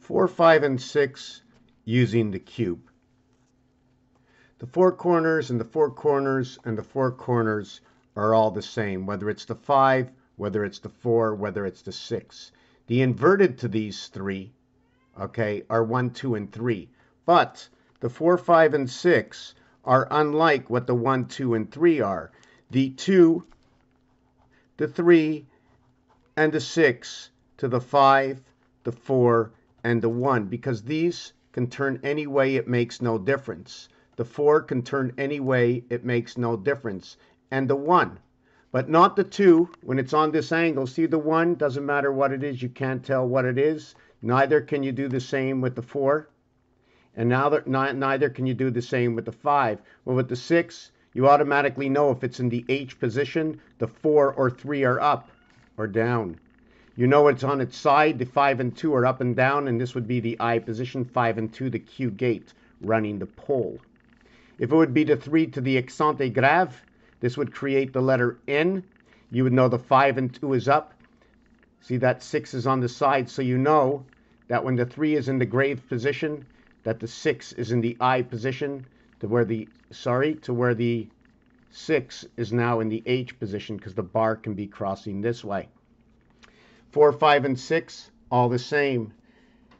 4, 5, and 6 using the cube. The four corners and the four corners and the four corners are all the same, whether it's the 5, whether it's the 4, whether it's the 6. The inverted to these three, okay, are 1, 2, and 3. But the 4, 5, and 6 are unlike what the 1, 2, and 3 are. The 2, the 3, and the 6 to the 5, the 4, and the 1, because these can turn any way it makes no difference. The 4 can turn any way it makes no difference. And the 1, but not the 2 when it's on this angle. See the 1, doesn't matter what it is, you can't tell what it is. Neither can you do the same with the 4. And now that neither can you do the same with the 5. Well, with the 6, you automatically know if it's in the H position, the 4 or 3 are up or down. You know it's on its side, the 5 and 2 are up and down, and this would be the I position, 5 and 2, the Q gate, running the pole. If it would be the 3 to the accent grave, this would create the letter N. You would know the 5 and 2 is up. See that 6 is on the side, so you know that when the 3 is in the grave position, that the 6 is in the I position, to where the, sorry, to where the 6 is now in the H position, because the bar can be crossing this way. 4, 5, and 6, all the same.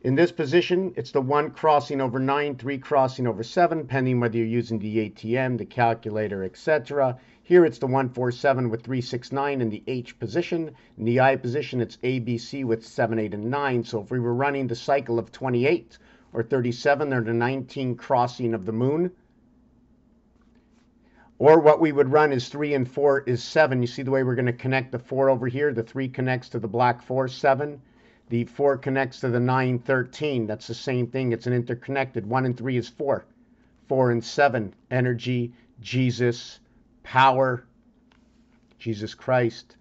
In this position, it's the 1 crossing over 9, 3 crossing over 7, pending whether you're using the ATM, the calculator, etc. Here it's the 147 with 369 in the H position. In the I position, it's ABC with 7, 8, and 9. So if we were running the cycle of 28 or 37 or the 19 crossing of the moon, or what we would run is 3 and 4 is 7. You see the way we're going to connect the 4 over here? The 3 connects to the black 4, 7. The 4 connects to the 9, 13. That's the same thing. It's an interconnected. 1 and 3 is 4. 4 and 7, energy, Jesus, power, Jesus Christ.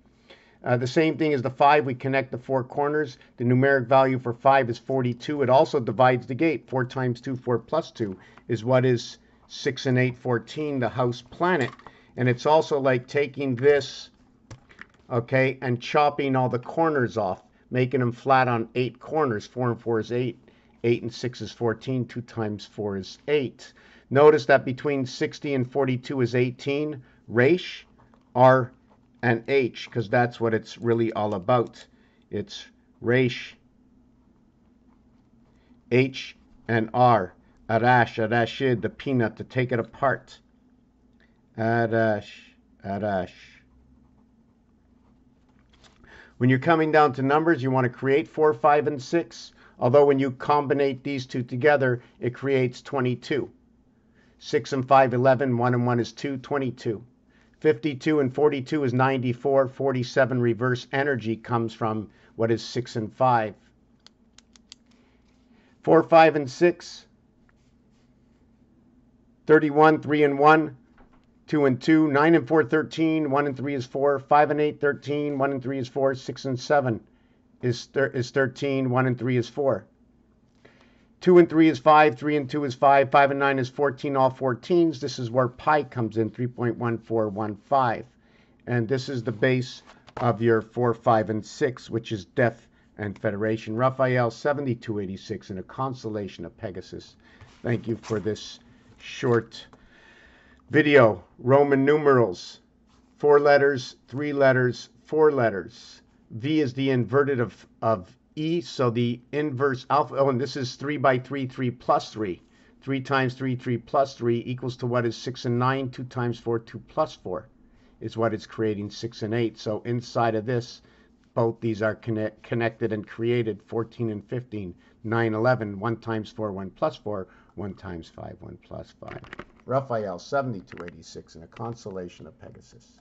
Uh, the same thing as the 5, we connect the four corners. The numeric value for 5 is 42. It also divides the gate. 4 times 2, 4 plus 2 is what is 6 and 8, 14, the house planet. And it's also like taking this, okay, and chopping all the corners off, making them flat on eight corners. 4 and 4 is 8. 8 and 6 is 14. 2 times 4 is 8. Notice that between 60 and 42 is 18. Resh, R, and H, because that's what it's really all about. It's Resh, H, and R. Arash, Arashid, the peanut, to take it apart. Arash, Arash. When you're coming down to numbers, you want to create 4, 5, and 6. Although when you combine these two together, it creates 22. 6 and 5, 11. 1 and 1 is 2, 22. 52 and 42 is 94. 47 reverse energy comes from what is 6 and 5. 4, 5, and 6 31, 3 and 1, 2 and 2, 9 and 4, 13, 1 and 3 is 4, 5 and 8, 13, 1 and 3 is 4, 6 and 7 is, thir- is 13, 1 and 3 is 4. 2 and 3 is 5, 3 and 2 is 5, 5 and 9 is 14, all 14s. This is where pi comes in, 3.1415. And this is the base of your 4, 5, and 6, which is death and federation. Raphael 7286 in a constellation of Pegasus. Thank you for this short video. Roman numerals, four letters, three letters, four letters. V is the inverted of, of E, so the inverse alpha, oh, and this is 3 by 3, 3 plus 3. 3 times 3, 3 plus 3 equals to what is 6 and 9, 2 times 4, 2 plus 4 is what it's creating 6 and 8. So inside of this, both these are connect, connected and created 14 and 15, 9, 11, 1 times 4, 1 plus 4, 1 times 5, 1 plus 5. Raphael, 7286 in a constellation of Pegasus.